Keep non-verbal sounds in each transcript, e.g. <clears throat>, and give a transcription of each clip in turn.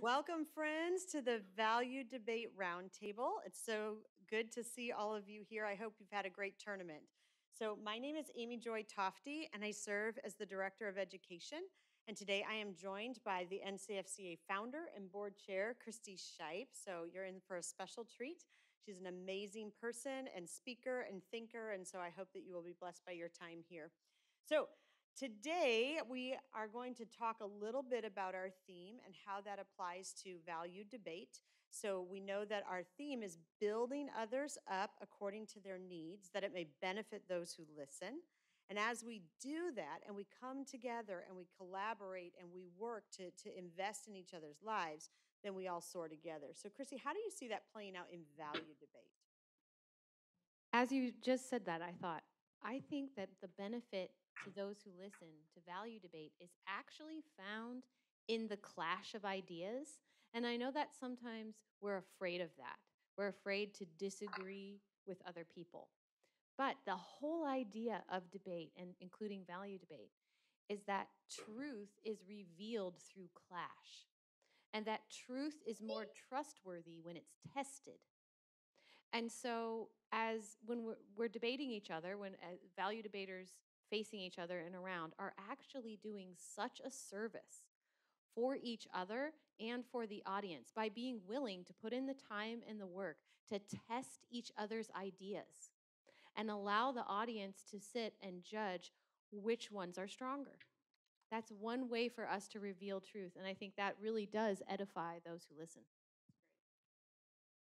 Welcome, friends, to the Value Debate Roundtable. It's so good to see all of you here. I hope you've had a great tournament. So, my name is Amy Joy Tofty, and I serve as the Director of Education. And today I am joined by the NCFCA founder and board chair, Christy Shipe. So, you're in for a special treat. She's an amazing person and speaker and thinker, and so I hope that you will be blessed by your time here. So, Today, we are going to talk a little bit about our theme and how that applies to value debate. So, we know that our theme is building others up according to their needs, that it may benefit those who listen. And as we do that and we come together and we collaborate and we work to, to invest in each other's lives, then we all soar together. So, Chrissy, how do you see that playing out in value debate? As you just said that, I thought, I think that the benefit to those who listen to value debate is actually found in the clash of ideas. And I know that sometimes we're afraid of that. We're afraid to disagree with other people. But the whole idea of debate, and including value debate, is that truth is revealed through clash, and that truth is more trustworthy when it's tested. And so, as when we're, we're debating each other, when uh, value debaters facing each other and around are actually doing such a service for each other and for the audience by being willing to put in the time and the work to test each other's ideas and allow the audience to sit and judge which ones are stronger. That's one way for us to reveal truth. And I think that really does edify those who listen.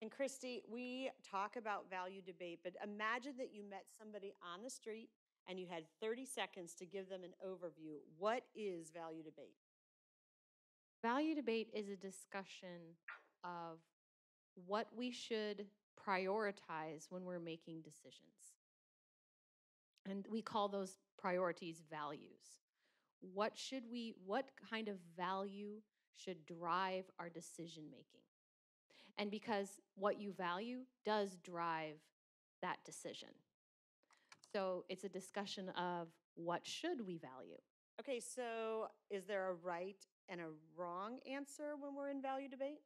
And Christy, we talk about value debate, but imagine that you met somebody on the street and you had 30 seconds to give them an overview. What is value debate? Value debate is a discussion of what we should prioritize when we're making decisions. And we call those priorities values. What should we, what kind of value should drive our decision making? And because what you value does drive that decision. So it's a discussion of what should we value. Okay, so is there a right and a wrong answer when we're in value debate?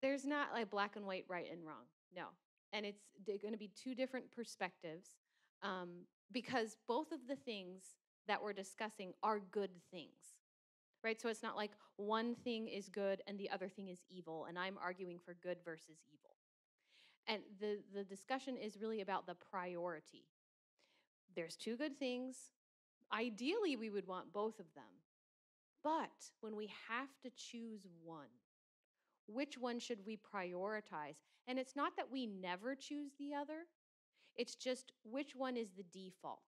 There's not like black and white, right and wrong. No. And it's going to be two different perspectives um, because both of the things that we're discussing are good things, right? So it's not like one thing is good and the other thing is evil, and I'm arguing for good versus evil. And the, the discussion is really about the priority. There's two good things. Ideally, we would want both of them. But when we have to choose one, which one should we prioritize? And it's not that we never choose the other, it's just which one is the default.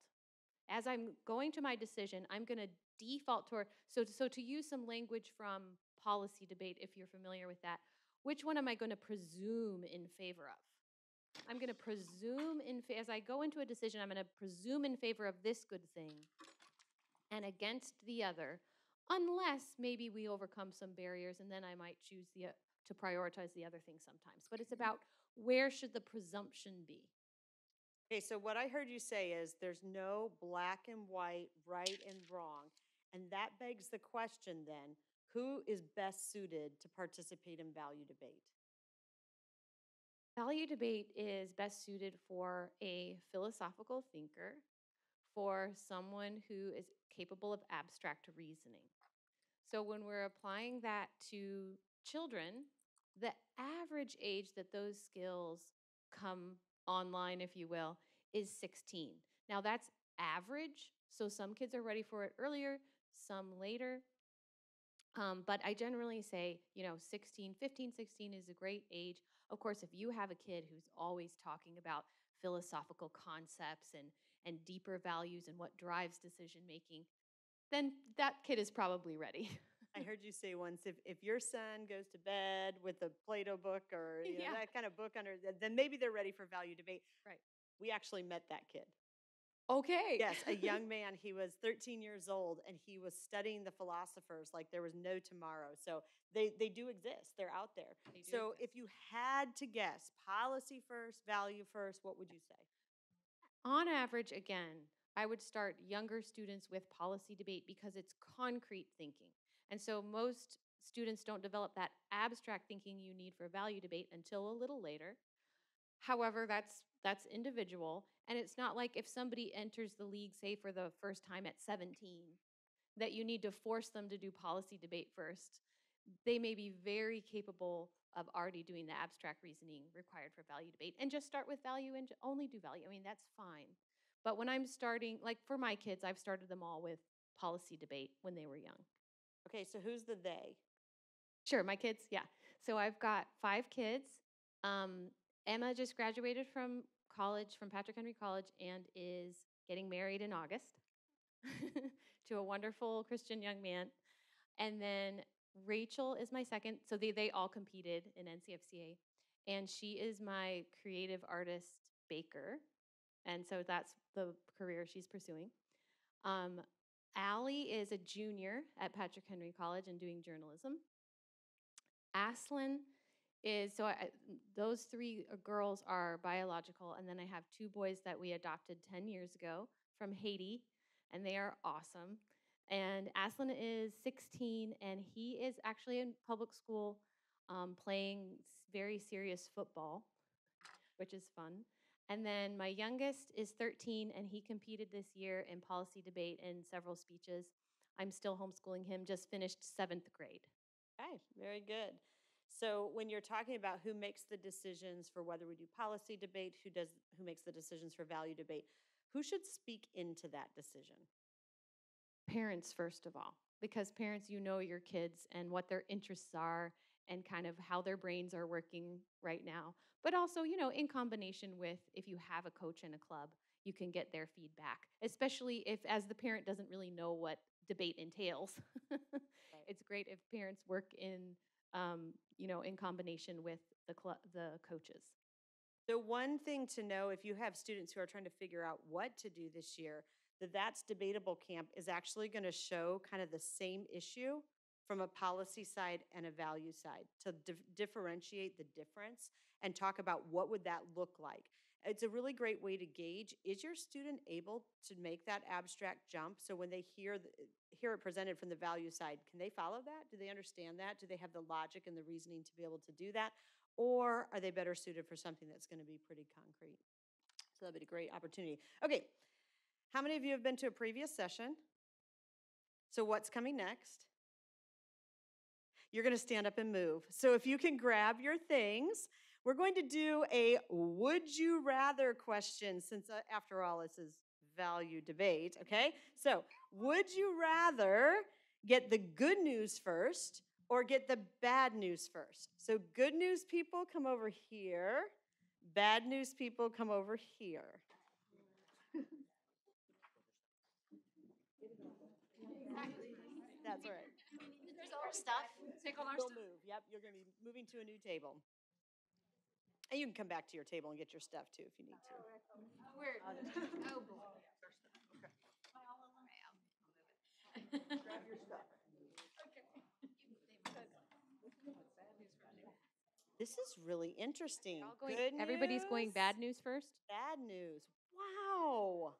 As I'm going to my decision, I'm going to default toward, so, so to use some language from policy debate, if you're familiar with that, which one am I going to presume in favor of? I'm going to presume in as I go into a decision, I'm going to presume in favor of this good thing and against the other, unless maybe we overcome some barriers, and then I might choose the uh, to prioritize the other thing sometimes. But it's about where should the presumption be. Okay, so what I heard you say is there's no black and white, right and wrong. And that begs the question then who is best suited to participate in value debate? Value debate is best suited for a philosophical thinker, for someone who is capable of abstract reasoning. So when we're applying that to children, the average age that those skills come online, if you will, is 16. Now that's average. So some kids are ready for it earlier, some later. Um, but I generally say, you know, 16, 15, 16 is a great age. Of course, if you have a kid who's always talking about philosophical concepts and, and deeper values and what drives decision making, then that kid is probably ready. I <laughs> heard you say once if, if your son goes to bed with a Plato book or you know, yeah. that kind of book under, then maybe they're ready for value debate. Right. We actually met that kid. Okay. Yes, a young <laughs> man. He was 13 years old and he was studying the philosophers like there was no tomorrow. So they, they do exist, they're out there. So exist. if you had to guess policy first, value first, what would you say? On average, again, I would start younger students with policy debate because it's concrete thinking. And so most students don't develop that abstract thinking you need for value debate until a little later. However, that's that's individual, and it's not like if somebody enters the league, say for the first time at 17, that you need to force them to do policy debate first. They may be very capable of already doing the abstract reasoning required for value debate, and just start with value and only do value. I mean, that's fine. But when I'm starting, like for my kids, I've started them all with policy debate when they were young. Okay, so who's the they? Sure, my kids, yeah. So I've got five kids. Um, Emma just graduated from college, from Patrick Henry College, and is getting married in August <laughs> to a wonderful Christian young man. And then Rachel is my second. So they, they all competed in NCFCA. And she is my creative artist baker. And so that's the career she's pursuing. Um, Allie is a junior at Patrick Henry College and doing journalism. Aslan is so I, those three uh, girls are biological, and then I have two boys that we adopted 10 years ago from Haiti, and they are awesome. And Aslan is 16, and he is actually in public school um, playing very serious football, which is fun. And then my youngest is 13, and he competed this year in policy debate and several speeches. I'm still homeschooling him, just finished seventh grade. Okay, very good. So when you're talking about who makes the decisions for whether we do policy debate, who does, who makes the decisions for value debate, who should speak into that decision? Parents first of all because parents you know your kids and what their interests are and kind of how their brains are working right now but also you know in combination with if you have a coach in a club you can get their feedback especially if as the parent doesn't really know what debate entails. <laughs> It's great if parents work in um, you know in combination with the cl- the coaches. The one thing to know if you have students who are trying to figure out what to do this year, that that's debatable camp is actually going to show kind of the same issue from a policy side and a value side to dif- differentiate the difference and talk about what would that look like. It's a really great way to gauge is your student able to make that abstract jump so when they hear the, hear it presented from the value side can they follow that do they understand that do they have the logic and the reasoning to be able to do that or are they better suited for something that's going to be pretty concrete? So that'd be a great opportunity. Okay, how many of you have been to a previous session? So what's coming next? You're going to stand up and move. So if you can grab your things, we're going to do a would you rather question since uh, after all this is value debate, okay? So, would you rather get the good news first or get the bad news first? So, good news people come over here, bad news people come over here. That's all right. There's all our stuff. Take all our We'll stuff. move. Yep, you're going to be moving to a new table. And you can come back to your table and get your stuff too if you need to. Where? Oh, boy. Grab your stuff. This is really interesting. All going- Good everybody's going bad news first Bad news. Wow.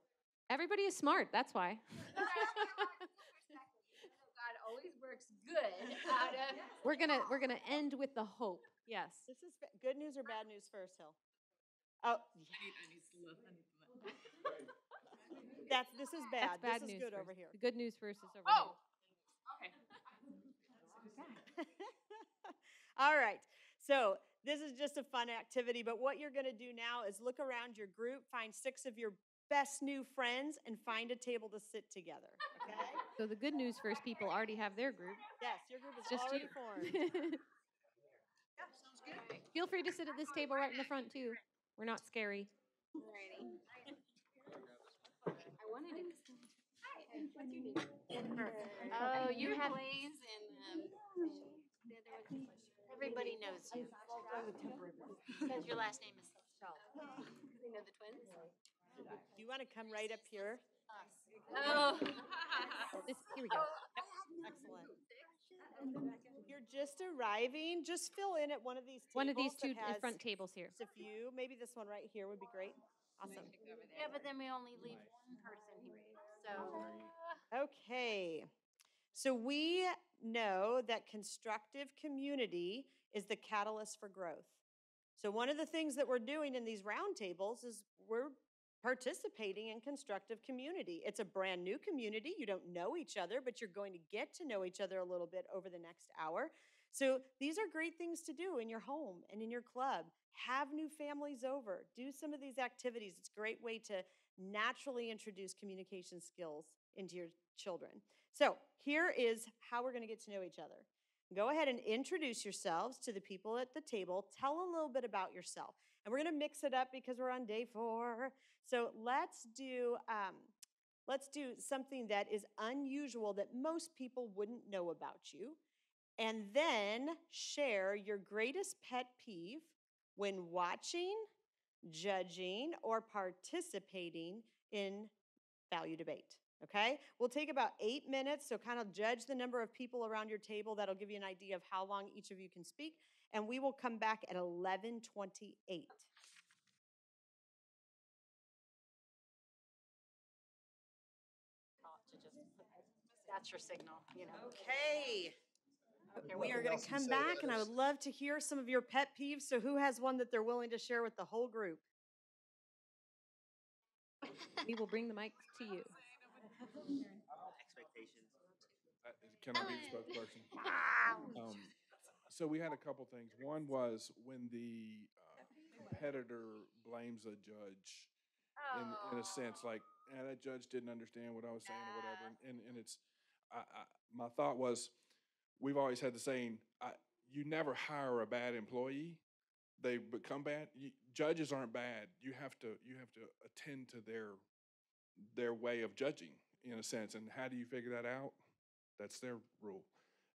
everybody is smart that's why <laughs> God works good <laughs> out of. We're gonna we're gonna end with the hope. Yes. This is ba- good news or bad news first, Hill? Oh, <laughs> that's this is bad. That's bad this is news good first. over here. The good news first is over Oh. Okay. <laughs> All right. So this is just a fun activity, but what you're going to do now is look around your group, find six of your best new friends, and find a table to sit together. Okay? Here. So the good news first people already have their group. yes, your group is Just already you. formed. <laughs> Feel free to sit at this table right in the front too. We're not scary. Alrighty. I wanted to. Hi, what's your name? Oh, you have. Blaze and, um, the other one. Everybody knows you. Because your last name is Schultz. <laughs> You know the twins? Do you want to come right up here? Oh. This, here we go. Oh, Excellent. You're just arriving. Just fill in at one of these tables. One of these two in has front tables here. Just a few. Maybe this one right here would be great. Awesome. Yeah, but then we only leave one person here, so. Okay. So we know that constructive community is the catalyst for growth. So one of the things that we're doing in these roundtables is we're participating in constructive community. It's a brand new community. You don't know each other, but you're going to get to know each other a little bit over the next hour. So these are great things to do in your home and in your club. Have new families over. Do some of these activities. It's a great way to naturally introduce communication skills into your children. So here is how we're going to get to know each other. Go ahead and introduce yourselves to the people at the table. Tell a little bit about yourself. And we're going to mix it up because we're on day four. So let's do um, let's do something that is unusual that most people wouldn't know about you, and then share your greatest pet peeve when watching, judging, or participating in value debate. Okay, we'll take about eight minutes, so kind of judge the number of people around your table. That'll give you an idea of how long each of you can speak, and we will come back at 11:28. That's your signal, you know. Okay, Okay, we are going to come back, and I would love to hear some of your pet peeves. So, who has one that they're willing to share with the whole group? We will bring the mic to you. expectations. Uh, Can I be the spokesperson? Um, So we had a couple things. One was when the uh, competitor blames a judge in, in a sense, like, yeah, that judge didn't understand what I was saying or whatever. and- And, and it's, I, I, my thought was, we've always had the saying, I, you never hire a bad employee. They become bad. You, judges aren't bad. You have to, you have to attend to their, their way of judging in a sense. And how do you figure that out? That's their rule.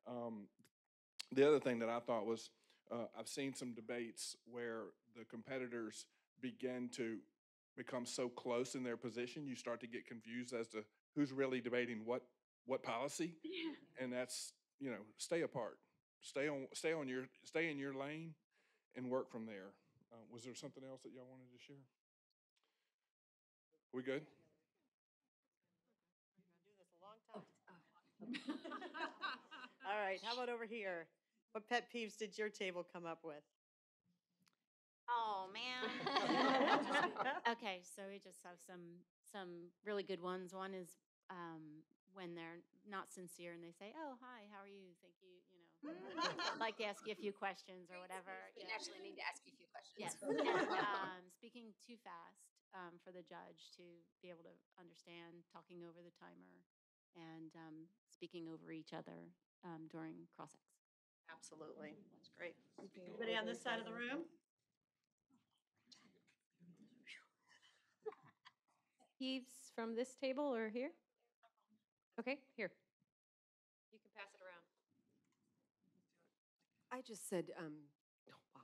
Um, the other thing that I thought was, uh, I've seen some debates where the competitors begin to become so close in their position, you start to get confused as to who's really debating what what policy, and that's you know stay apart, stay on stay on your stay in your lane, and work from there. Uh, was there something else that y'all wanted to share? We good? <laughs> All right, how about over here? What pet peeves did your table come up with? Oh, man. <laughs> <laughs> <laughs> Okay, so we just have some, some really good ones. One is um, when they're not sincere and they say, oh, hi, how are you? Thank you, you know. I'd like to ask you a few questions or whatever. We yeah. naturally need to ask you a few questions. Yes, and um, speaking too fast um, for the judge to be able to understand, talking over the timer, and um, speaking over each other um, during cross-ex. Absolutely, that's great. Anybody on this side of the room? Peeves from this table or here? Okay, here. You can pass it around. I just said, um, oh, wow.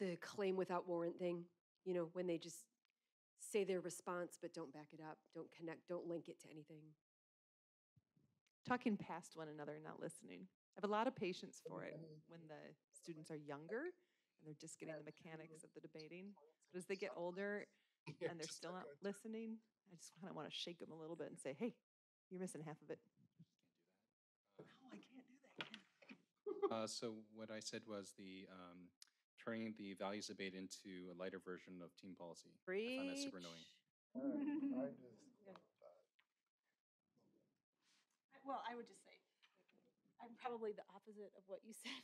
The claim without warrant thing, you know, when they just say their response but don't back it up, don't connect, don't link it to anything. talking past one another not listening. I have a lot of patience for it when the students are younger and they're just getting the mechanics of the debating. But as they get older <laughs> and they're still not listening, I just kind of want to shake them a little bit and say, hey, you're missing half of it. No, I can't do <laughs> Uh, so what I said was the um, turning the values debate into a lighter version of team policy. I find that super annoying. <laughs> Well, I would just say, I'm probably the opposite of what you <laughs> said,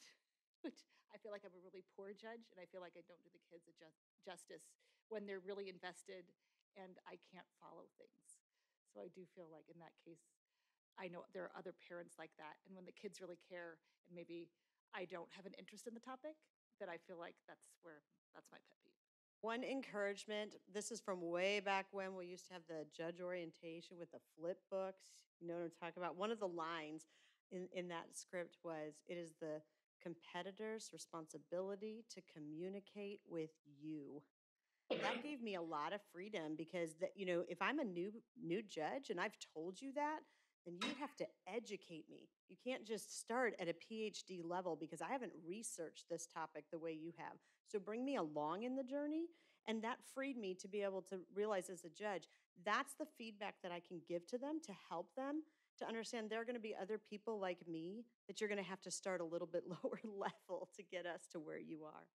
which I feel like I'm a really poor judge, and I feel like I don't do the kids a jus- justice when they're really invested and I can't follow things. So I do feel like in that case, I know there are other parents like that, and when the kids really care, and maybe I don't have an interest in the topic, that I feel like that's where, that's my pet peeve. One encouragement, this is from way back when we used to have the judge orientation with the flip books. You know what I'm talking about? One of the lines in, in that script was, it is the competitor's responsibility to communicate with you. That gave me a lot of freedom because that, you know, if I'm a new, new judge and I've told you that, then you have to educate me. You can't just start at a PhD level because I haven't researched this topic the way you have. So bring me along in the journey. And that freed me to be able to realize as a judge, that's the feedback that I can give to them to help them to understand there are going to be other people like me that you're going to have to start a little bit <laughs> lower level to get us to where you are.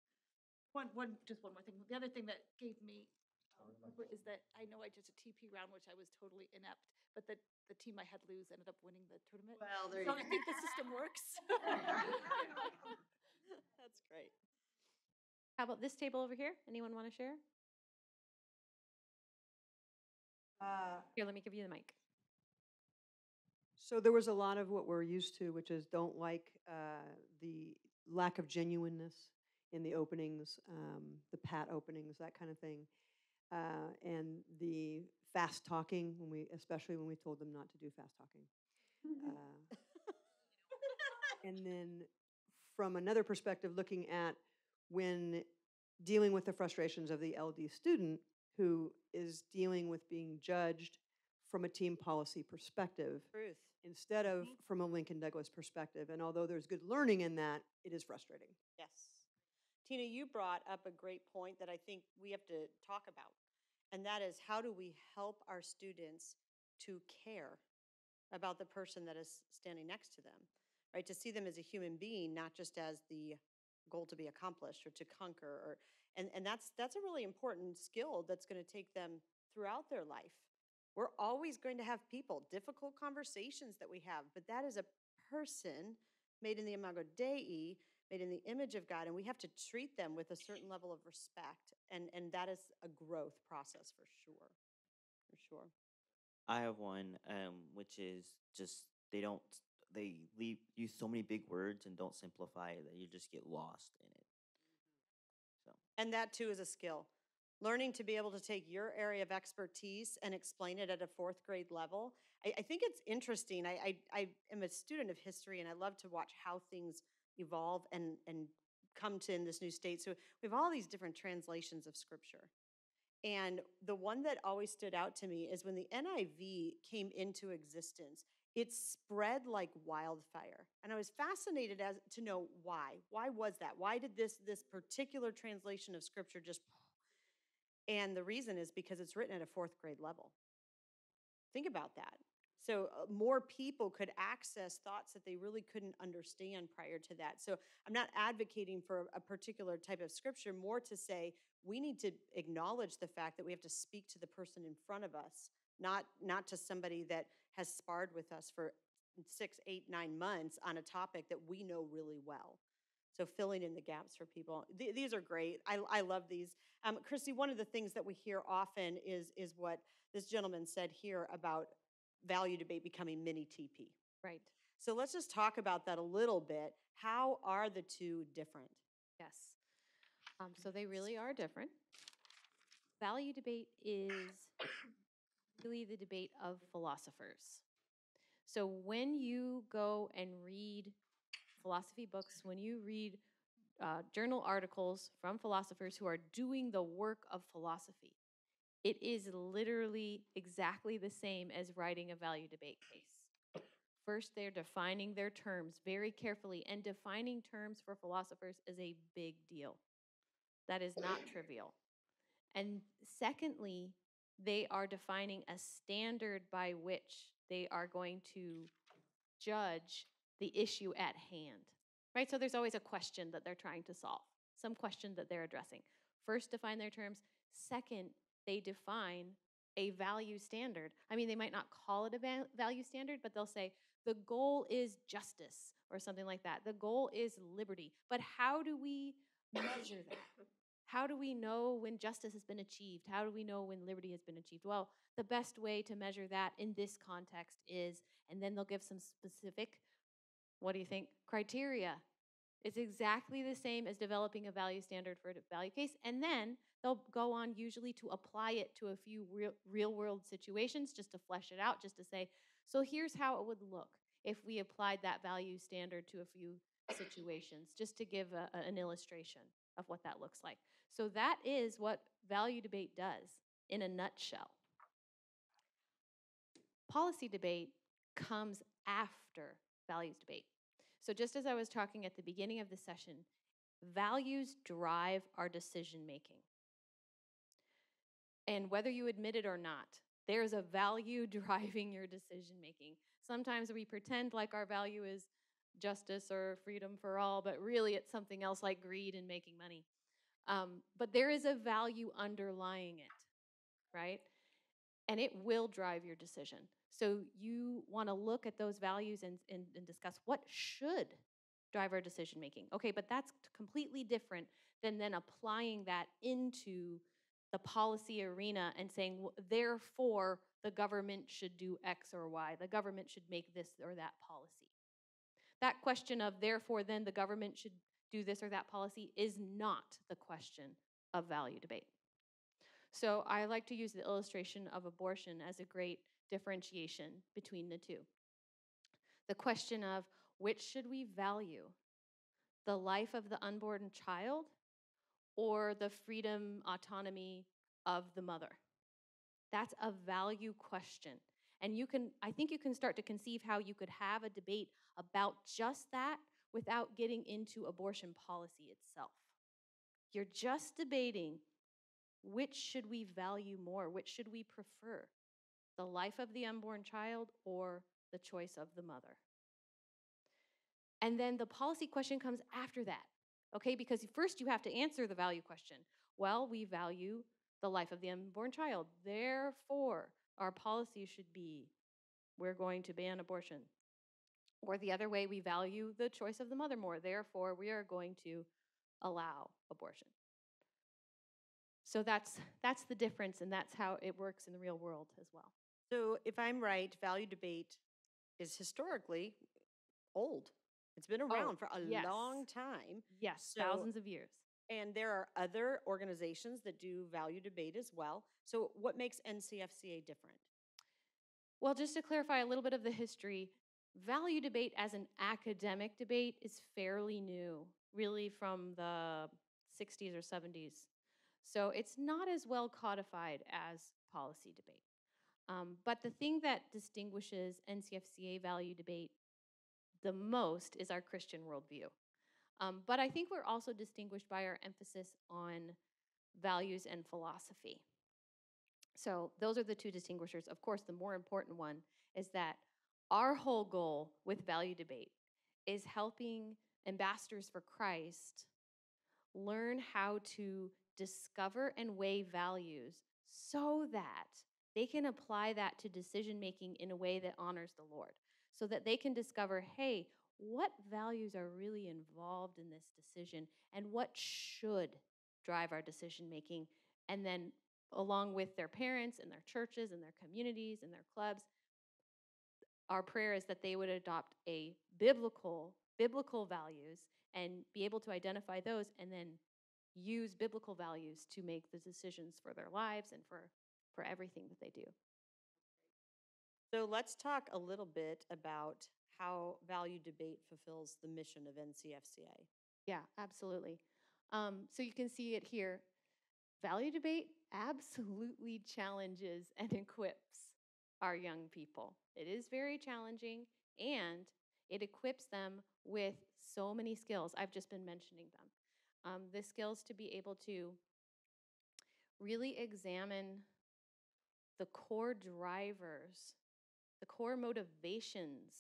One, one, just one more thing. The other thing that gave me comfort is that I know I did a TP round, which I was totally inept, but the, the team I had lose ended up winning the tournament. Well, there So you I think the system works. <laughs> <laughs> That's great. How about this table over here? Anyone want to share? Uh, Here, let me give you the mic. So there was a lot of what we're used to, which is don't like uh, the lack of genuineness in the openings, um, the pat openings, that kind of thing, uh, and the fast talking when we, especially when we told them not to do fast talking. Uh, <laughs> and then from another perspective, looking at when dealing with the frustrations of the LD student who is dealing with being judged from a team policy perspective Truth. Instead of Mhm. from a Lincoln Douglas perspective. And although there's good learning in that, it is frustrating. Yes. Tina, you brought up a great point that I think we have to talk about. And that is how do we help our students to care about the person that is standing next to them, right? To see them as a human being, not just as the goal to be accomplished or to conquer or and, and that's that's a really important skill that's going to take them throughout their life. We're always going to have people, difficult conversations that we have, but that is a person made in the imago Dei, made in the image of God, and we have to treat them with a certain <laughs> level of respect. And, and that is a growth process for sure. For sure. I have one, um, which is just they don't they leave use so many big words and don't simplify it that you just get lost in it. So And that too is a skill. Learning to be able to take your area of expertise and explain it at a fourth grade level. I, I think it's interesting. I, I, I am a student of history and I love to watch how things evolve and, and come to in this new state. So we have all these different translations of scripture. And the one that always stood out to me is when the NIV came into existence, it spread like wildfire. And I was fascinated as to know why. Why was that? Why did this this particular translation of scripture just and the reason is because it's written at a fourth grade level. Think about that. So uh, more people could access thoughts that they really couldn't understand prior to that. So I'm not advocating for a particular type of scripture, more to say we need to acknowledge the fact that we have to speak to the person in front of us, not not to somebody that has sparred with us for six, eight, nine months on a topic that we know really well. So filling in the gaps for people. Th- these are great. I, I love these. Um, Christy, one of the things that we hear often is is what this gentleman said here about value debate becoming mini TP. Right. So let's just talk about that a little bit. How are the two different? Yes. Um, so they really are different. Value debate is really the debate of philosophers. So when you go and read philosophy books, when you read uh, journal articles from philosophers who are doing the work of philosophy, it is literally exactly the same as writing a value debate case. First, they're defining their terms very carefully, and defining terms for philosophers is a big deal. That is not trivial. And secondly, they are defining a standard by which they are going to judge the issue at hand. Right? So there's always a question that they're trying to solve, some question that they're addressing. First, define their terms. Second, they define a value standard. I mean, they might not call it a value standard, but they'll say the goal is justice or something like that. The goal is liberty. But how do we measure that? How do we know when justice has been achieved? How do we know when liberty has been achieved? Well, the best way to measure that in this context is, and then they'll give some specific, what do you think, criteria. It's exactly the same as developing a value standard for a value case. And then they'll go on usually to apply it to a few real, real world situations just to flesh it out, just to say, so here's how it would look if we applied that value standard to a few situations, just to give a, an illustration of what that looks like. So that is what value debate does in a nutshell. Policy debate comes after values debate. So just as I was talking at the beginning of the session, values drive our decision making. And whether you admit it or not, there's a value <laughs> driving your decision making. Sometimes we pretend like our value is justice or freedom for all, but really it's something else like greed and making money. Um, but there is a value underlying it, right? And it will drive your decision. So you want to look at those values and, and, and discuss what should drive our decision making. Okay, but that's completely different than then applying that into the policy arena and saying, therefore, the government should do X or Y. The government should make this or that policy. That question of, therefore, then the government should do this or that policy is not the question of value debate. So I like to use the illustration of abortion as a great differentiation between the two. The question of which should we value? The life of the unborn child or the freedom, autonomy of the mother? That's a value question. And you can, I think you can start to conceive how you could have a debate about just that without getting into abortion policy itself. You're just debating which should we value more, which should we prefer, the life of the unborn child or the choice of the mother. And then the policy question comes after that, okay? Because first you have to answer the value question. Well, we value the life of the unborn child. Therefore, our policy should be we're going to ban abortion. Or the other way, we value the choice of the mother more. Therefore, we are going to allow abortion. So that's that's the difference and that's how it works in the real world as well. So if I'm right, value debate is historically old. It's been oh, around for a Oh, yes. long time. Yes, So- thousands of years. And there are other organizations that do value debate as well. So what makes NCFCA different? Well, just to clarify a little bit of the history, value debate as an academic debate is fairly new, really from the 60s or 70s. So it's not as well codified as policy debate. Um, but the thing that distinguishes NCFCA value debate the most is our Christian worldview. Um, but I think we're also distinguished by our emphasis on values and philosophy. So those are the two distinguishers. Of course, the more important one is that our whole goal with value debate is helping ambassadors for Christ learn how to discover and weigh values so that they can apply that to decision making in a way that honors the Lord. So that they can discover, hey, what values are really involved in this decision and what should drive our decision making and then along with their parents and their churches and their communities and their clubs our prayer is that they would adopt a biblical biblical values and be able to identify those and then use biblical values to make the decisions for their lives and for for everything that they do So let's talk a little bit about how value debate fulfills the mission of NCFCA. Yeah, absolutely. Um, so you can see it here. Value debate absolutely challenges and <laughs> equips our young people. It is very challenging and it equips them with so many skills. I've just been mentioning them. Um, the skills to be able to really examine the core drivers, the core motivations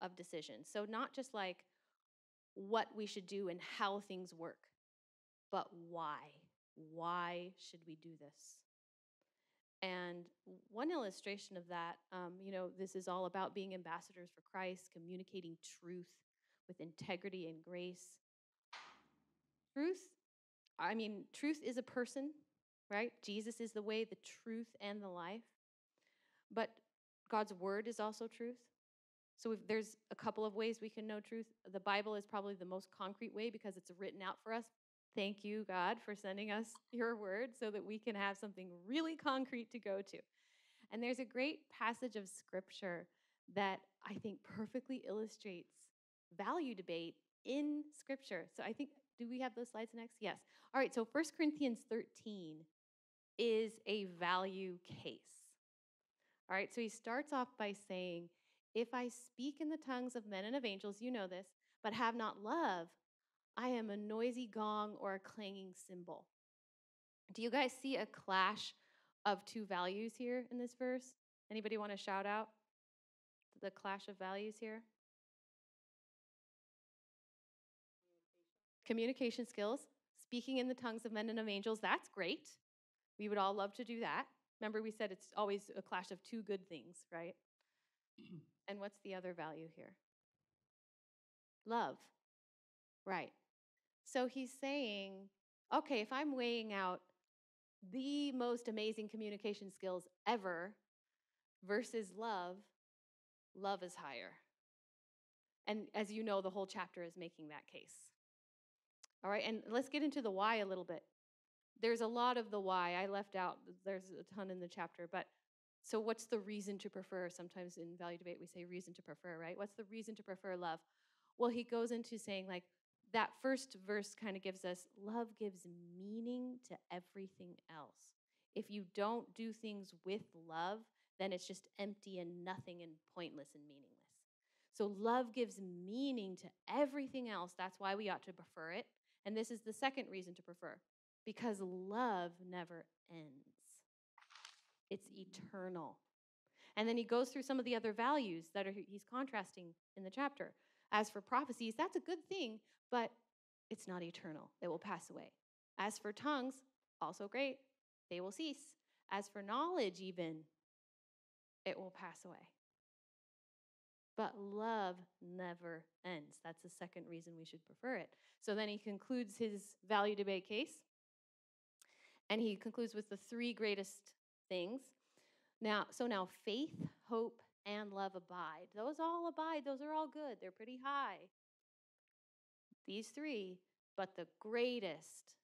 of decisions. So, not just like, what we should do and how things work, but why. Why should we do this? And one illustration of that, um, you know, this is all about being ambassadors for Christ, communicating truth with integrity and grace. Truth, I mean, truth is a person, right? Jesus is the way, the truth, and the life. But God's word is also truth. So there's a couple of ways we can know truth. The Bible is probably the most concrete way because it's written out for us. Thank you, God, for sending us <laughs> your word so that we can have something really concrete to go to. And there's a great passage of scripture that I think perfectly illustrates value debate in scripture. So I think, do we have those slides next? Yes. All right, so 1 Corinthians 13 is a value case. All right, so he starts off by saying, if I speak in the tongues of men and of angels, you know this, but have not love, I am a noisy gong or a clanging cymbal. Do you guys see a clash of two values here in this verse? Anybody want to shout out the clash of values here? Communication skills, speaking in the tongues of men and of angels, that's great. We would all love to do that. Remember, we said it's always a clash of two good things, right? <clears throat> and what's the other value here? Love. Right. So he's saying, okay, if I'm weighing out the most amazing communication skills ever versus love, love is higher. And as you know, the whole chapter is making that case. All right, and let's get into the why a little bit. There's a lot of the why. I left out, there's a ton in the chapter, but so what's the reason to prefer? Sometimes in value debate, we say reason to prefer, right? What's the reason to prefer love? Well, he goes into saying, like, that first verse kind of gives us love gives meaning to everything else. If you don't do things with love, then it's just empty and nothing and pointless and meaningless. So, love gives meaning to everything else. That's why we ought to prefer it. And this is the second reason to prefer because love never ends, it's eternal. And then he goes through some of the other values that are, he's contrasting in the chapter. As for prophecies, that's a good thing, but it's not eternal. It will pass away. As for tongues, also great, they will cease. As for knowledge, even, it will pass away. But love never ends. That's the second reason we should prefer it. So then he concludes his value debate case. And he concludes with the three greatest things. Now, so now faith, hope, and love abide. Those all abide, those are all good. They're pretty high. These three, but the greatest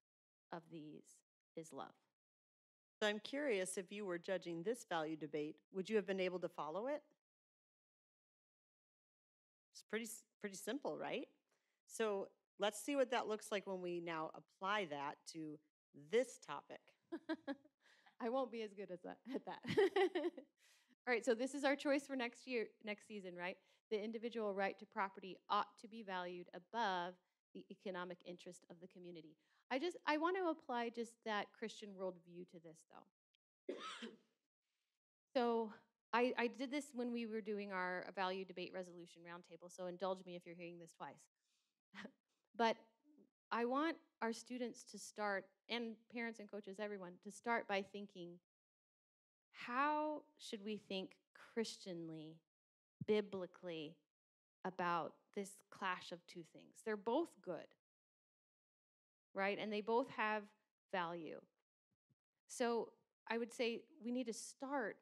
of these is love. So I'm curious if you were judging this value debate, would you have been able to follow it? It's pretty pretty simple, right? So let's see what that looks like when we now apply that to this topic. <laughs> I won't be as good as that uh, <laughs> at that. <laughs> All right, so this is our choice for next year, next season, right? The individual right to property ought to be valued above the economic interest of the community. I just I want to apply just that Christian worldview to this though. <coughs> so I, I did this when we were doing our value debate resolution roundtable, so indulge me if you're hearing this twice. but I want our students to start, and parents and coaches, everyone, to start by thinking how should we think Christianly, biblically, about this clash of two things? They're both good, right? And they both have value. So I would say we need to start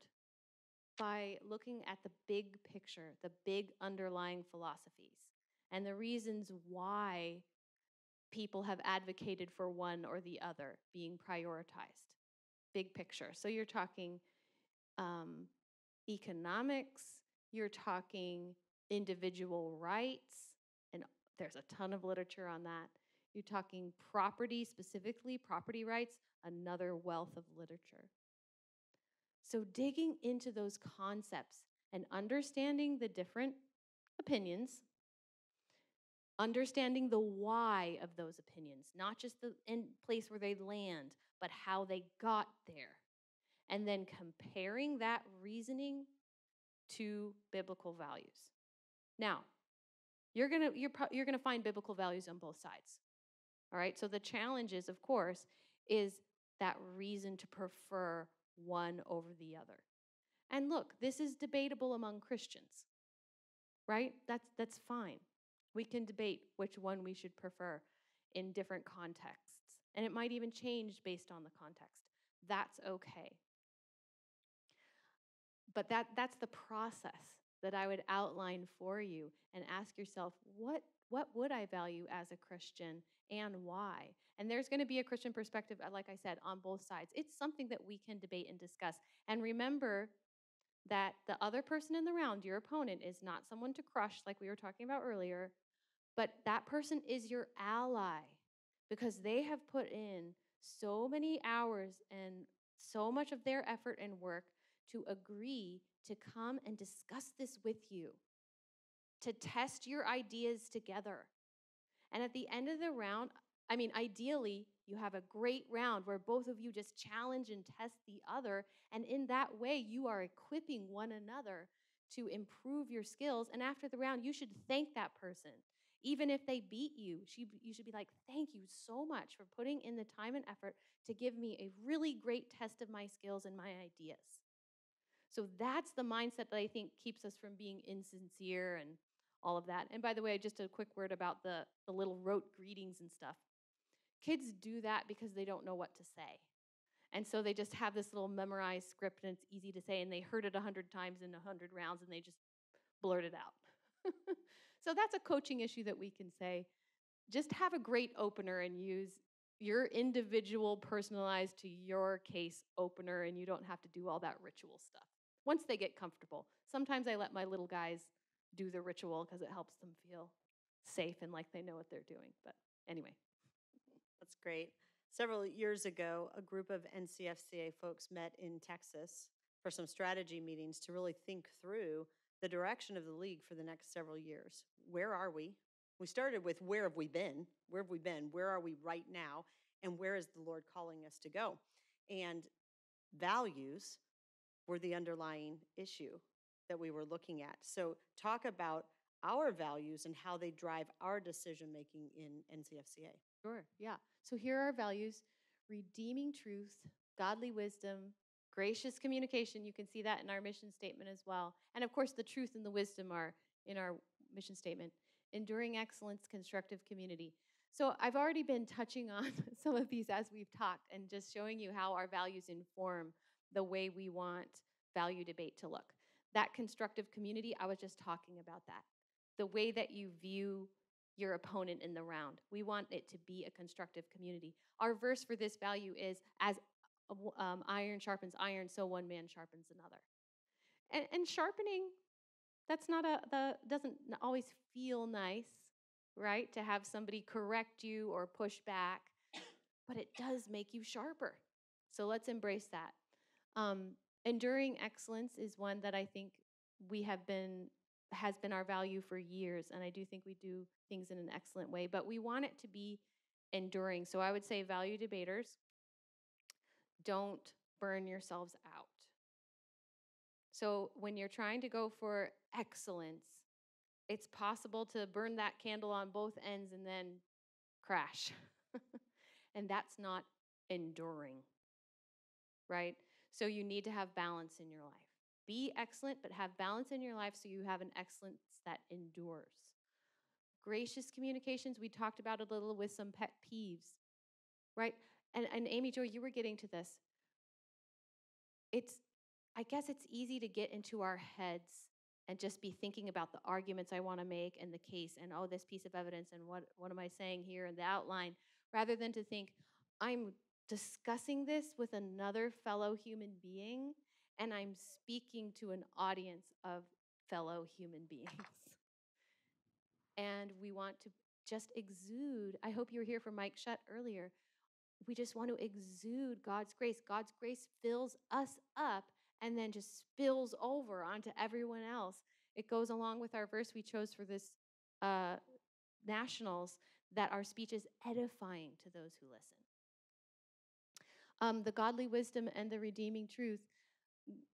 by looking at the big picture, the big underlying philosophies, and the reasons why people have advocated for one or the other being prioritized. Big picture. So you're talking um, economics, you're talking individual rights, and there's a ton of literature on that. You're talking property, specifically property rights, another wealth of literature. So, digging into those concepts and understanding the different opinions, understanding the why of those opinions, not just the place where they land, but how they got there. And then comparing that reasoning to biblical values. Now, you're going to you're, pro- you're going to find biblical values on both sides. All right? So the challenge is of course is that reason to prefer one over the other. And look, this is debatable among Christians. Right? That's that's fine. We can debate which one we should prefer in different contexts. And it might even change based on the context. That's okay. But that that's the process that I would outline for you and ask yourself, what what would I value as a Christian and why? And there's going to be a Christian perspective, uh, like I said, on both sides. It's something that we can debate and discuss. And remember that the other person in the round, your opponent, is not someone to crush, like we were talking about earlier, but that person is your ally because they have put in so many hours and so much of their effort and work to agree to come and discuss this with you, to test your ideas together. And at the end of the round, I mean, ideally, you have a great round where both of you just challenge and test the other. And in that way, you are equipping one another to improve your skills. And after the round, you should thank that person. Even if they beat you, you should be like, thank you so much for putting in the time and effort to give me a really great test of my skills and my ideas. So that's the mindset that I think keeps us from being insincere and all of that. And by the way, just a quick word about the, the little rote greetings and stuff. Kids do that because they don't know what to say. And so they just have this little memorized script and it's easy to say, and they heard it a hundred times in a hundred rounds and they just blurt it out. <laughs> so that's a coaching issue that we can say. Just have a great opener and use your individual, personalized to your case opener, and you don't have to do all that ritual stuff. Once they get comfortable, sometimes I let my little guys do the ritual because it helps them feel safe and like they know what they're doing. But anyway. That's great. Several years ago, a group of NCFCA folks met in Texas for some strategy meetings to really think through the direction of the league for the next several years. Where are we? We started with where have we been? Where have we been? Where are we right now? And where is the Lord calling us to go? And values were the underlying issue that we were looking at. So, talk about our values and how they drive our decision making in NCFCA. Sure, yeah. So here are our values redeeming truth, godly wisdom, gracious communication. You can see that in our mission statement as well. And of course, the truth and the wisdom are in our mission statement enduring excellence, constructive community. So I've already been touching on <laughs> some of these as we've talked and just showing you how our values inform the way we want value debate to look. That constructive community, I was just talking about that. The way that you view your opponent in the round. We want it to be a constructive community. Our verse for this value is as um, iron sharpens iron, so one man sharpens another. And, and sharpening, that's not a, the, doesn't always feel nice, right? To have somebody correct you or push back, but it does make you sharper. So let's embrace that. Um, enduring excellence is one that I think we have been has been our value for years and I do think we do things in an excellent way, but we want it to be enduring. So I would say value debaters don't burn yourselves out. So when you're trying to go for excellence, it's possible to burn that candle on both ends and then crash. <laughs> and that's not enduring. Right? So you need to have balance in your life. Be excellent, but have balance in your life so you have an excellence that endures. Gracious communications, we talked about a little with some pet peeves, right? And, and Amy Joy, you were getting to this. It's, I guess it's easy to get into our heads and just be thinking about the arguments I want to make and the case and oh, this piece of evidence and what, what am I saying here and the outline, rather than to think, I'm discussing this with another fellow human being and I'm speaking to an audience of fellow human <laughs> beings. and we want to just exude. I hope you were here for Mike Shutt earlier. We just want to exude God's grace. God's grace fills us up and then just spills over onto everyone else. It goes along with our verse we chose for this uh, nationals that our speech is edifying to those who listen. Um, the godly wisdom and the redeeming truth.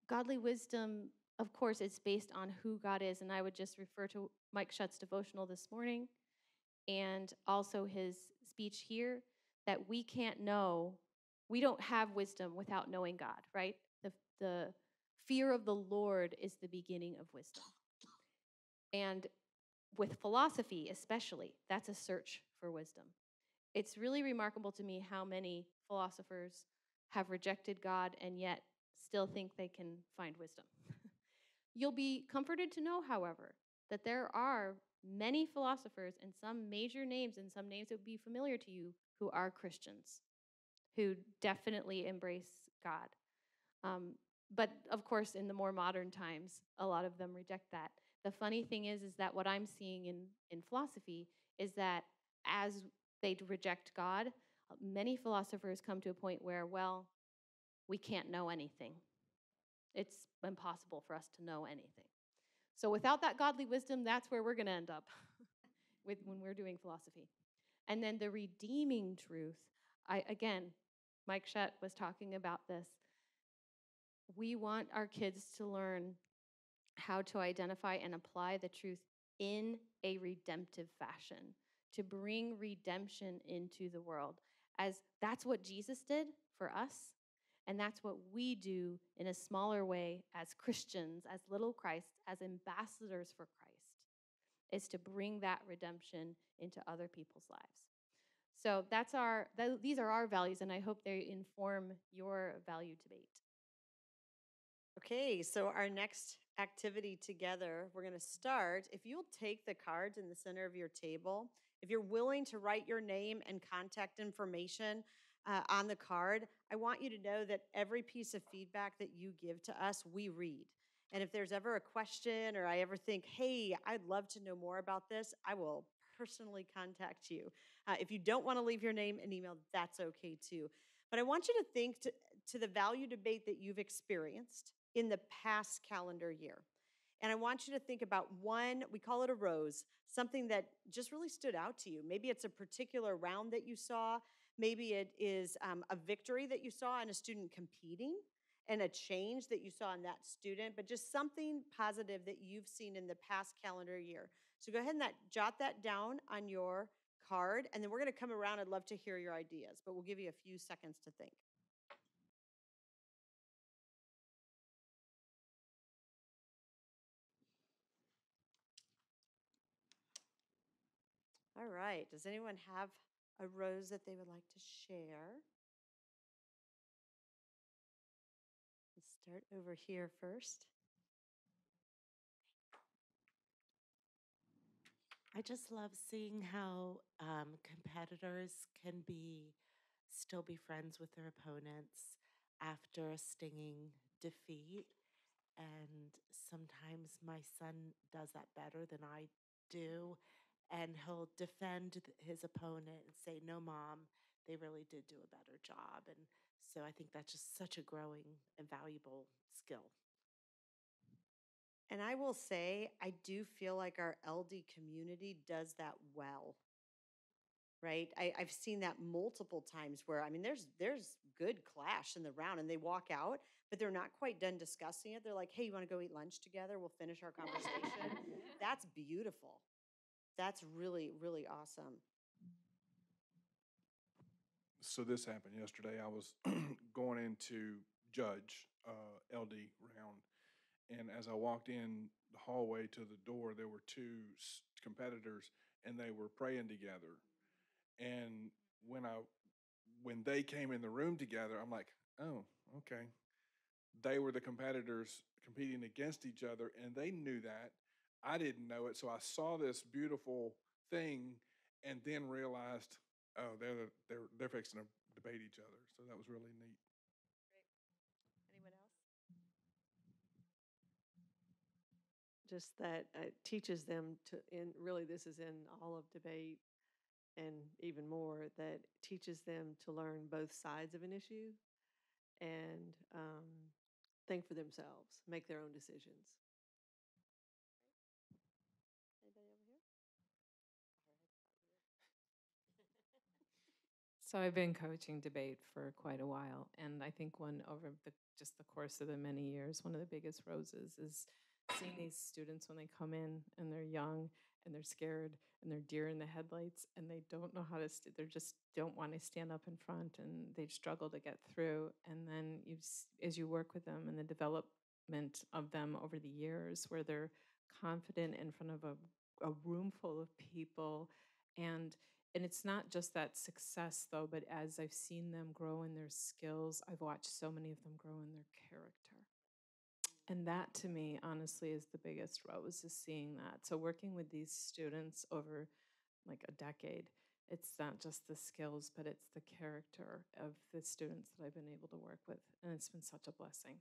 Godly wisdom of course, it's based on who God is. And I would just refer to Mike Shutt's devotional this morning and also his speech here that we can't know, we don't have wisdom without knowing God, right? The, the fear of the Lord is the beginning of wisdom. And with philosophy, especially, that's a search for wisdom. It's really remarkable to me how many philosophers have rejected God and yet still think they can find wisdom. <laughs> You'll be comforted to know, however, that there are many philosophers and some major names and some names that would be familiar to you who are Christians, who definitely embrace God. Um, but of course, in the more modern times, a lot of them reject that. The funny thing is, is that what I'm seeing in, in philosophy is that as they reject God, many philosophers come to a point where, well, we can't know anything. It's impossible for us to know anything. So without that godly wisdom, that's where we're going to end up <laughs> with when we're doing philosophy. And then the redeeming truth, I again, Mike Shutt was talking about this. We want our kids to learn how to identify and apply the truth in a redemptive fashion, to bring redemption into the world. As that's what Jesus did for us, and that's what we do in a smaller way as Christians, as little Christ, as ambassadors for Christ, is to bring that redemption into other people's lives. So that's our, th- these are our values, and I hope they inform your value debate. Okay, so our next activity together, we're going to start. If you'll take the cards in the center of your table, if you're willing to write your name and contact information uh, on the card, I want you to know that every piece of feedback that you give to us, we read. And if there's ever a question or I ever think, hey, I'd love to know more about this, I will personally contact you. Uh, if you don't want to leave your name and email, that's okay too. But I want you to think to, to the value debate that you've experienced in the past calendar year. And I want you to think about one, we call it a rose, something that just really stood out to you. Maybe it's a particular round that you saw. Maybe it is um, a victory that you saw in a student competing and a change that you saw in that student, but just something positive that you've seen in the past calendar year. So go ahead and that, jot that down on your card, and then we're going to come around. I'd love to hear your ideas, but we'll give you a few seconds to think. All right. Does anyone have a rose that they would like to share? Start over here first. I just love seeing how um, competitors can be still be friends with their opponents after a stinging defeat. And sometimes my son does that better than I do. And he'll defend his opponent and say, No, mom, they really did do a better job. And so I think that's just such a growing and valuable skill. And I will say, I do feel like our LD community does that well. Right? I, I've seen that multiple times where I mean there's there's good clash in the round and they walk out, but they're not quite done discussing it. They're like, hey, you want to go eat lunch together? We'll finish our conversation. <laughs> That's beautiful. That's really, really awesome. So this happened yesterday. I was <clears throat> going into judge uh, LD round, and as I walked in the hallway to the door, there were two competitors, and they were praying together. And when I when they came in the room together, I'm like, oh, okay. They were the competitors competing against each other, and they knew that. I didn't know it, so I saw this beautiful thing, and then realized, oh, they're they're they're fixing to debate each other. So that was really neat. Anyone else? just that uh, teaches them to, and really this is in all of debate and even more, that teaches them to learn both sides of an issue and um, think for themselves, make their own decisions. Anybody over here? So I've been coaching debate for quite a while, and I think one over the just the course of the many years, one of the biggest roses is seeing <clears throat> these students when they come in and they're young and they're scared and they're deer in the headlights and they don't know how to st- they just don't want to stand up in front and they struggle to get through and then you as you work with them and the development of them over the years where they're confident in front of a, a room full of people and and it's not just that success though but as i've seen them grow in their skills i've watched so many of them grow in their character and that to me honestly is the biggest rose is seeing that so working with these students over like a decade it's not just the skills but it's the character of the students that i've been able to work with and it's been such a blessing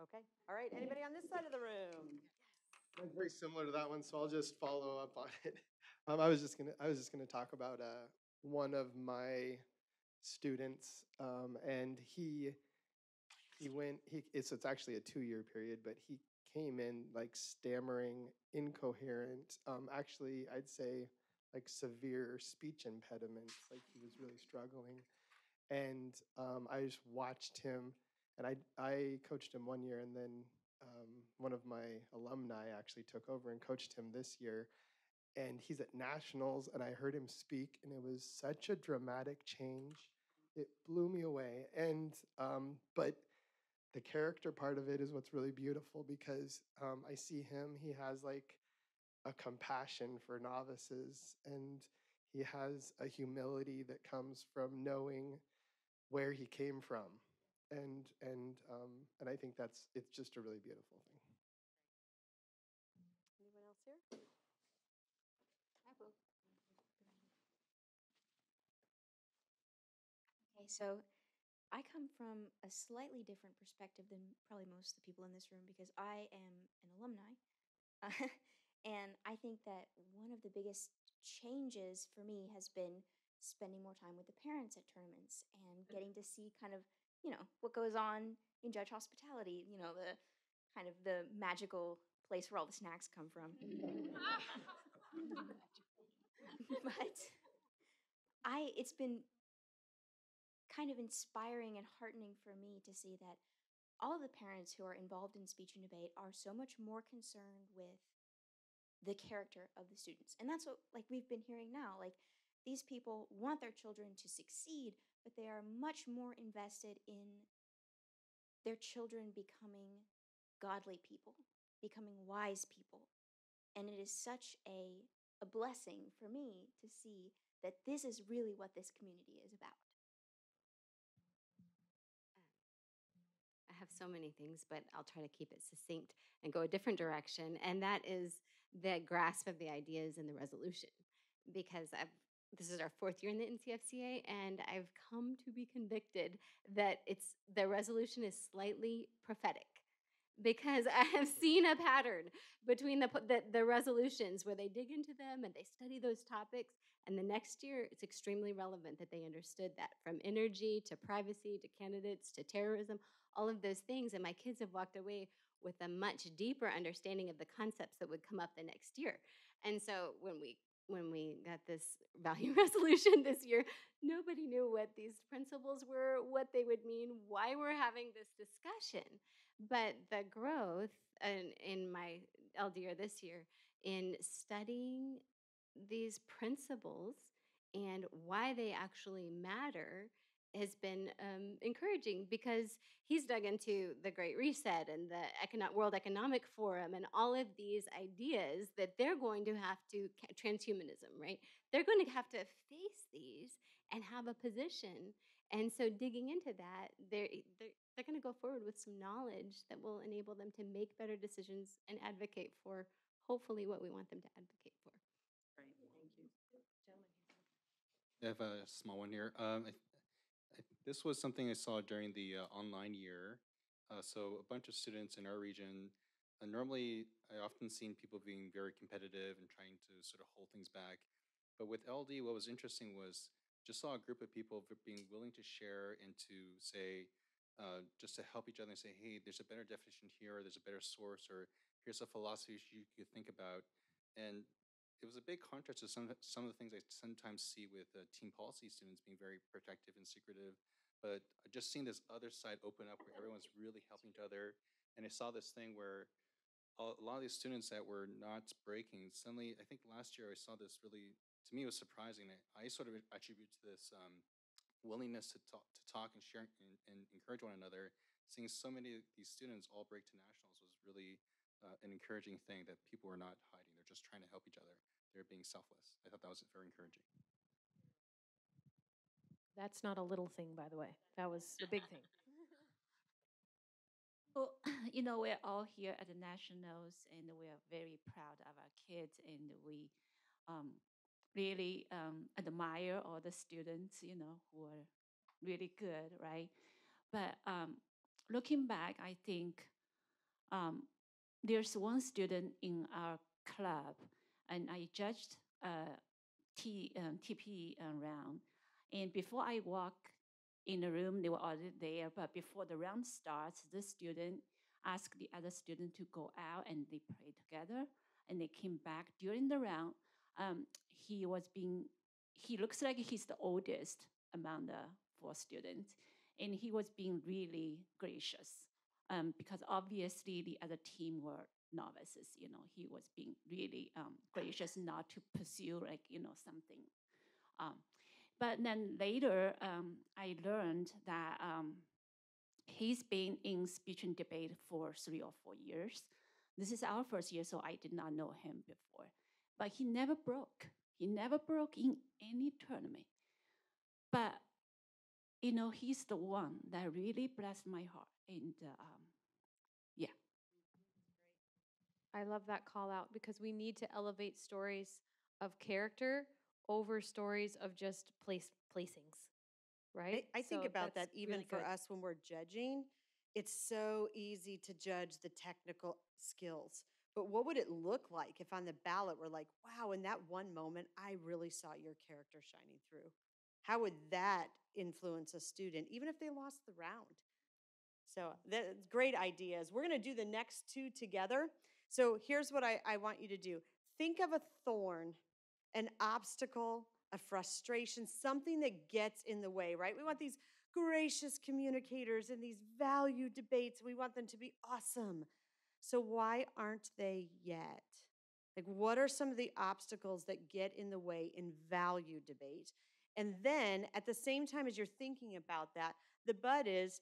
Okay. All right. Anybody on this side of the room? Very similar to that one, so I'll just follow up on it. <laughs> Um, I was just gonna, I was just gonna talk about uh, one of my students, um, and he he went. He it's it's actually a two year period, but he came in like stammering, incoherent. Um, actually, I'd say like severe speech impediments. Like he was really struggling, and um, I just watched him and I I coached him one year, and then um, one of my alumni actually took over and coached him this year. And he's at nationals, and I heard him speak, and it was such a dramatic change. It blew me away. And um, but the character part of it is what's really beautiful because um, I see him. He has like a compassion for novices, and he has a humility that comes from knowing where he came from and and um, and I think that's it's just a really beautiful thing. Anyone else here? Okay, so I come from a slightly different perspective than probably most of the people in this room because I am an alumni. <laughs> and I think that one of the biggest changes for me has been spending more time with the parents at tournaments and getting to see kind of, you know, what goes on in judge hospitality, you know, the kind of the magical place where all the snacks come from. <laughs> but I it's been kind of inspiring and heartening for me to see that all of the parents who are involved in speech and debate are so much more concerned with the character of the students. And that's what like we've been hearing now. Like these people want their children to succeed, but they are much more invested in their children becoming godly people, becoming wise people. And it is such a a blessing for me to see that this is really what this community is about. Um, I have so many things, but I'll try to keep it succinct and go a different direction. And that is the grasp of the ideas and the resolution. Because I've this is our fourth year in the NCFCA, and I've come to be convicted that it's the resolution is slightly prophetic because <laughs> I have seen a pattern between the, the, the resolutions where they dig into them and they study those topics, and the next year it's extremely relevant that they understood that from energy to privacy to candidates to terrorism, all of those things, and my kids have walked away with a much deeper understanding of the concepts that would come up the next year. And so when we when we got this <laughs> value <laughs> resolution this year, nobody knew what these principles were, what they would mean, why we're having this discussion. But the growth in, in my LDR this year in studying these principles and why they actually matter has been um, encouraging because he's dug into the Great Reset and the Econo- World Economic Forum and all of these ideas that they're going to have to transhumanism, right? They're going to have to face these and have a position. And so, digging into that, they're they're, they're going to go forward with some knowledge that will enable them to make better decisions and advocate for hopefully what we want them to advocate for. Great, thank you. Gentlemen I have a small one here. Um, I, I, this was something I saw during the uh, online year. Uh, so a bunch of students in our region. Uh, normally, I often seen people being very competitive and trying to sort of hold things back. But with LD, what was interesting was just saw a group of people being willing to share and to say, uh, just to help each other and say, hey, there's a better definition here, or there's a better source, or here's a philosophy you could think about. And it was a big contrast to some some of the things I sometimes see with uh, team policy students being very protective and secretive. But just seen this other side open up where everyone's really helping each other, and I saw this thing where a lot of these students that were not breaking suddenly. I think last year I saw this really. To me, was surprising. I, I sort of attribute to this um, willingness to talk, to talk and share and, and encourage one another. Seeing so many of these students all break to nationals was really uh, an encouraging thing that people were not hiding. They're just trying to help each other. They're being selfless. I thought that was very encouraging. That's not a little thing, by the way. That was a big thing. <laughs> Well, <clears throat> you know, we're all here at the nationals, and we are very proud of our kids, and we um, really um, admire all the students, you know, who are really good, right? But um, looking back, I think um, there's one student in our club, and I judged uh, T, um, TP round. And before I walk in the room, they were already there. But before the round starts, the student asked the other student to go out and they played together. And they came back during the round. Um, he was being, he looks like he's the oldest among the four students. and he was being really gracious um, because obviously the other team were novices. You know, he was being really um, gracious not to pursue like you know something. Um, but then later, um, I learned that um, he's been in speech and debate for three or four years. This is our first year, so I did not know him before. But he never broke. He never broke in any tournament. But you know, he's the one that really blessed my heart. And um, yeah. I love that call out because we need to elevate stories of character over stories of just place placings, right? I, I think So about that even really for good. us when we're judging. It's so easy to judge the technical skills. But what would it look like if on the ballot we're like, wow, in that one moment, I really saw your character shining through? How would that influence a student, even if they lost the round? So that's great ideas. We're going to do the next two together. So here's what I, I want you to do think of a thorn, an obstacle, a frustration, something that gets in the way, right? We want these gracious communicators and these value debates. We want them to be awesome. So why aren't they yet? Like, what are some of the obstacles that get in the way in value debate? And then at the same time as you're thinking about that, the bud is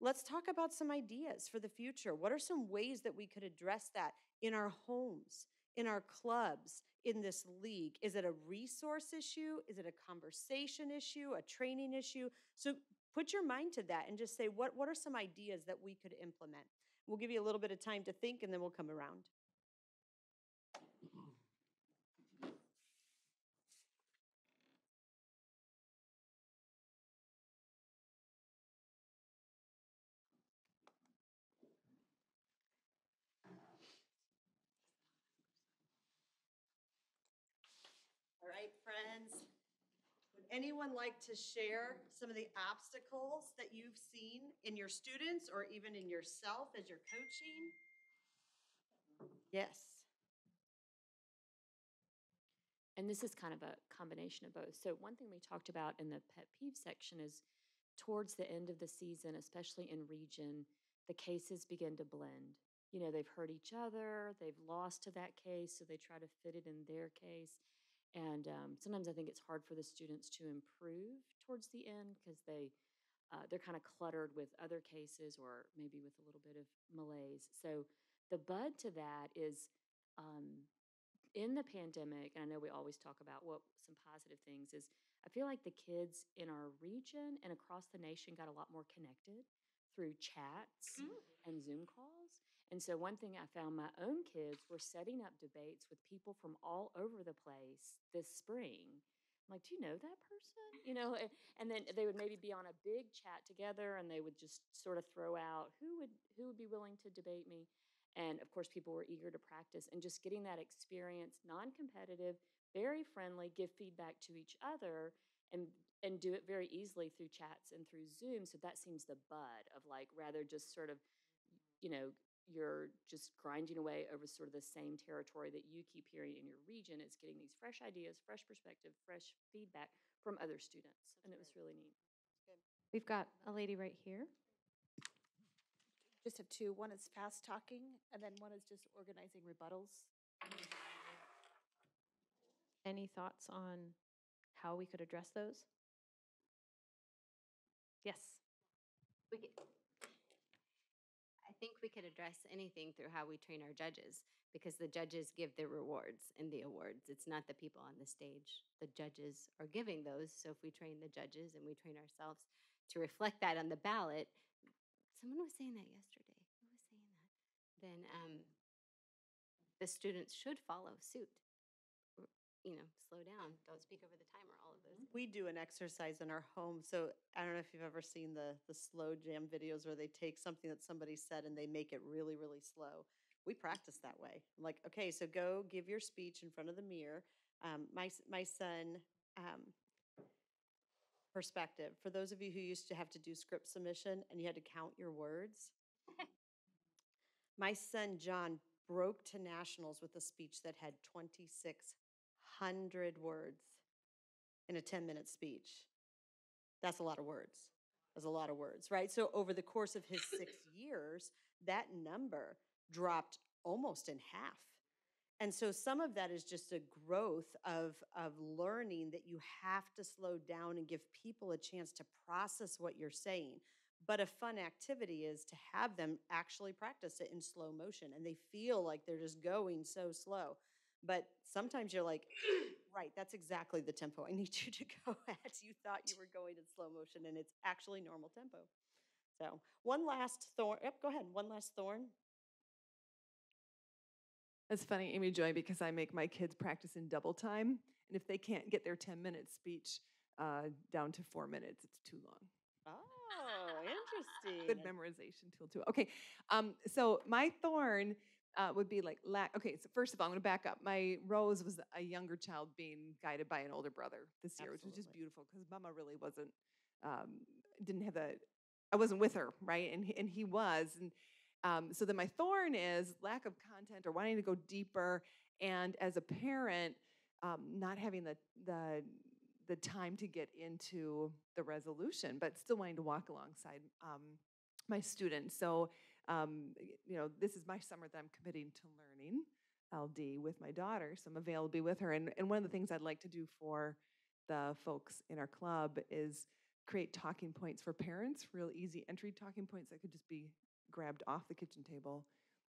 let's talk about some ideas for the future. What are some ways that we could address that in our homes, in our clubs, in this league? Is it a resource issue? Is it a conversation issue, a training issue? So put your mind to that and just say, what, what are some ideas that we could implement? We'll give you a little bit of time to think and then we'll come around. All right, friends. Anyone like to share some of the obstacles that you've seen in your students or even in yourself as you're coaching? Yes. And this is kind of a combination of both. So, one thing we talked about in the pet peeve section is towards the end of the season, especially in region, the cases begin to blend. You know, they've hurt each other, they've lost to that case, so they try to fit it in their case. And um, sometimes I think it's hard for the students to improve towards the end because they uh, they're kind of cluttered with other cases or maybe with a little bit of malaise. So the bud to that is um, in the pandemic, and I know we always talk about what some positive things is. I feel like the kids in our region and across the nation got a lot more connected through chats and Zoom calls. And so, one thing I found my own kids were setting up debates with people from all over the place this spring. I'm like, do you know that person? You know, a- and then they would maybe be on a big chat together, and they would just sort of throw out who would who would be willing to debate me. And of course, people were eager to practice, and just getting that experience, non-competitive, very friendly, give feedback to each other, and and do it very easily through chats and through Zoom. So that seems the bud of like rather just sort of, you know, you're just grinding away over sort of the same territory that you keep hearing in your region. It's getting these fresh ideas, fresh perspective, fresh feedback from other students, and it was really neat. We've got a lady right here. Just have two. One is fast talking, and then one is just organizing rebuttals. Any thoughts on how we could address those? Yes. We could, I think we could address anything through how we train our judges because the judges give the rewards and the awards. It's not the people on the stage. The judges are giving those. So if we train the judges and we train ourselves to reflect that on the ballot, someone was saying that yesterday. Who was saying that? Then um, the students should follow suit. R- You know, slow down, don't speak over the timer, all of those. We do an exercise in our home. So I don't know if you've ever seen the the slow jam videos where they take something that somebody said and they make it really really slow. We practice that way. I'm like, okay, so go give your speech in front of the mirror. Um, my my son. Um, perspective for those of you who used to have to do script submission and you had to count your words <laughs> my son john broke to nationals with a speech that had 2600 words in a 10 minute speech. That's a lot of words. That's a lot of words, right? So over the course of his six <laughs> years, that number dropped almost in half. And so some of that is just a growth of, of learning that you have to slow down and give people a chance to process what you're saying. But a fun activity is to have them actually practice it in slow motion and they feel like they're just going so slow. But sometimes you're like, right, that's exactly the tempo I <laughs> need you to go <laughs> at. You thought you were going in slow motion and it's actually normal tempo. So one last thorn, yep, go ahead, one last thorn. It's funny, Amy Joy, because I make my kids practice in double time. And if they can't get their 10 minute speech uh, down to four minutes, it's too long. Oh, <laughs> interesting. Good memorization tool, too. Okay, um, so my thorn uh, would be like lack. Okay, so first of all, I'm going to back up. My rose was a younger child being guided by an older brother this year, which was just beautiful because Mama really wasn't, um, didn't have the, I wasn't with her, right? And he, and he was, and um, so then my thorn is lack of content or wanting to go deeper, and as a parent, um, not having the the the time to get into the resolution, but still wanting to walk alongside um, my students. So um, you know, this is my summer that I'm committing to learning LD with my daughter, so I'm available to be with her. And and one of the things I'd like to do for the folks in our club is create talking points for parents, real easy entry talking points that could just be grabbed off the kitchen table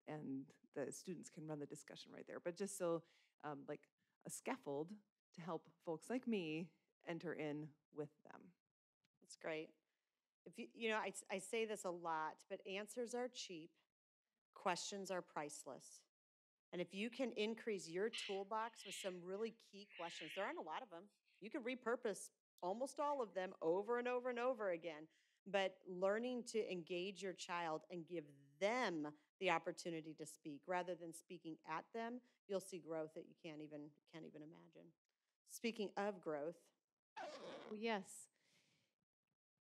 and the students can run the discussion right there. But just so, um, like a scaffold to help folks like me enter in with them. That's great. If you, you know, I say this a lot, but answers are cheap, questions are priceless. And if you can increase your toolbox with some really key questions, there aren't a lot of them. You can repurpose almost all of them over and over and over again. But learning to engage your child and give them the opportunity to speak rather than speaking at them, you'll see growth that you can't even can't even imagine. Speaking of growth, Yes.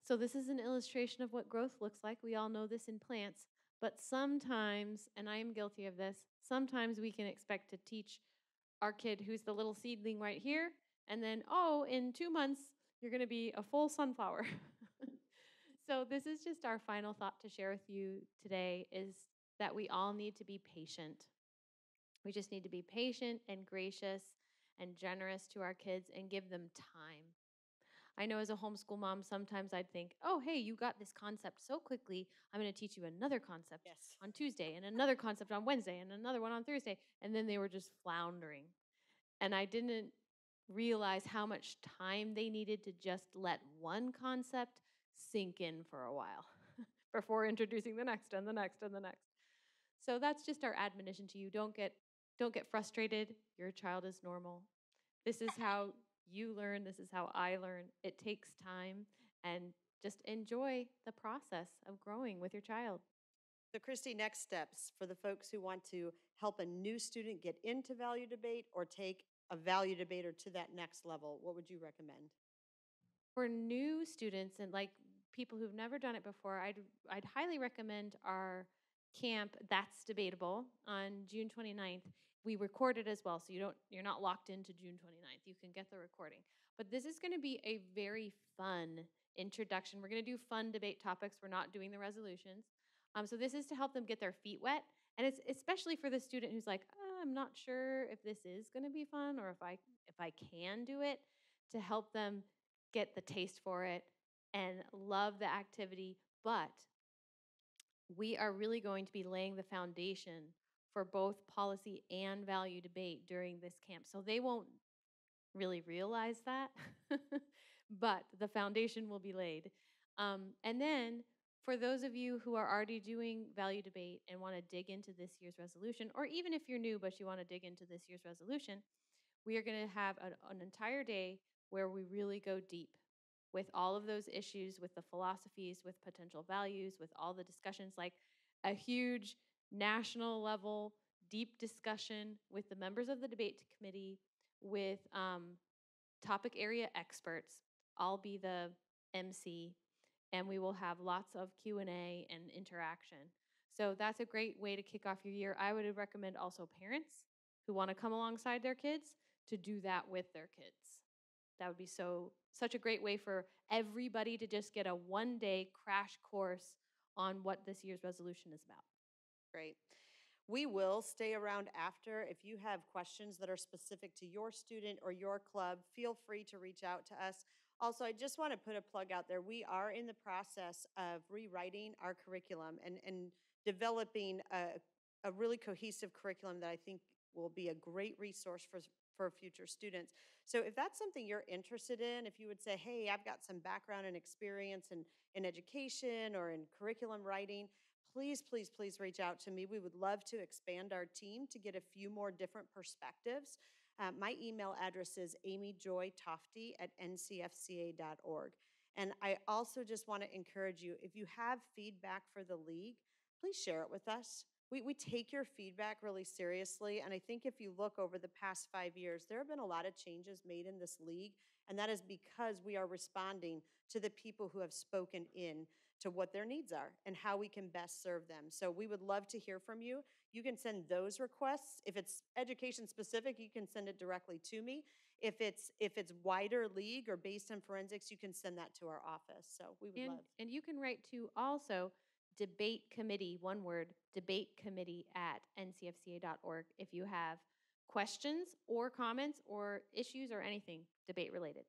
So this is an illustration of what growth looks like. We all know this in plants, but sometimes, and I am guilty of this, sometimes we can expect to teach our kid who's the little seedling right here, and then, oh, in two months, you're going to be a full sunflower. <laughs> so this is just our final thought to share with you today is that we all need to be patient. We just need to be patient and gracious and generous to our kids and give them time. I know as a homeschool mom, sometimes I'd think, oh, hey, you got this concept so quickly. I'm going to teach you another concept on Tuesday and another concept on Wednesday and another one on Thursday. And then they were just floundering. And I didn't realize how much time they needed to just let one concept sink in for a while <laughs> before introducing the next and the next and the next. So that's just our admonition to you. Don't get don't get frustrated. Your child is normal. This is how you learn, this is how I learn. It takes time and just enjoy the process of growing with your child. So Christy, next steps for the folks who want to help a new student get into value debate or take a value debater to that next level, what would you recommend? For new students and like people who've never done it before, I'd I'd highly recommend our camp That's Debatable on June 29th. We record it as well, so you don't you're not locked into June 29th. You can get the recording. But this is going to be a very fun introduction. We're going to do fun debate topics. We're not doing the resolutions. Um, so this is to help them get their feet wet, and it's especially for the student who's like, "Uh, I'm not sure if this is going to be fun or if I if I can do it, to help them get the taste for it and love the activity. But we are really going to be laying the foundation for both policy and value debate during this camp. So they won't really realize that, <laughs> but the foundation will be laid. Um, and then for those of you who are already doing value debate and want to dig into this year's resolution, or even if you're new but you want to dig into this year's resolution, we are going to have an, an entire day where we really go deep with all of those issues, with the philosophies, with potential values, with all the discussions, like a huge national level deep discussion with the members of the debate committee, with um, topic area experts. I'll be the MC, and we will have lots of Q and A and interaction. So that's a great way to kick off your year. I would recommend also parents who want to come alongside their kids to do that with their kids. That would be so such a great way for everybody to just get a one day crash course on what this year's resolution is about. Great. We will stay around after. If you have questions that are specific to your student or your club, feel free to reach out to us. Also, I just want to put a plug out there. We are in the process of rewriting our curriculum and, and developing a, a really cohesive curriculum that I think will be a great resource for, for future students. So if that's something you're interested in, if you would say, hey, I've got some background and experience in, in education or in curriculum writing, please, please, please reach out to me. We would love to expand our team to get a few more different perspectives. Uh, my email address is amyjoytofty at ncfca.org. And I also just want to encourage you if you have feedback for the league, please share it with us. We, we take your feedback really seriously. And I think if you look over the past five years, there have been a lot of changes made in this league. And that is because we are responding to the people who have spoken in to what their needs are and how we can best serve them. So we would love to hear from you. You can send those requests. If it's education specific, you can send it directly to me. If it's if it's wider league or based on forensics, you can send that to our office. So we would And, love. and you can write to also debate committee, one word, debate committee at ncfca.org if you have questions or comments or issues or anything debate related.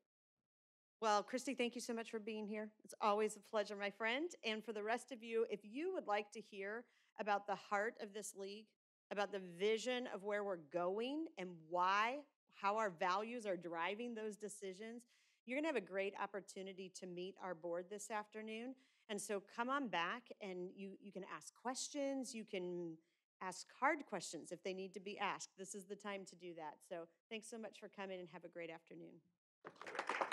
Well, Christy, thank you so much for being here. It's always a pleasure, my friend. And for the rest of you, if you would like to hear about the heart of this league, about the vision of where we're going and why, how our values are driving those decisions, you're going to have a great opportunity to meet our board this afternoon. And so come on back and you, you can ask questions. You can ask hard questions if they need to be asked. This is the time to do that. So thanks so much for coming and have a great afternoon.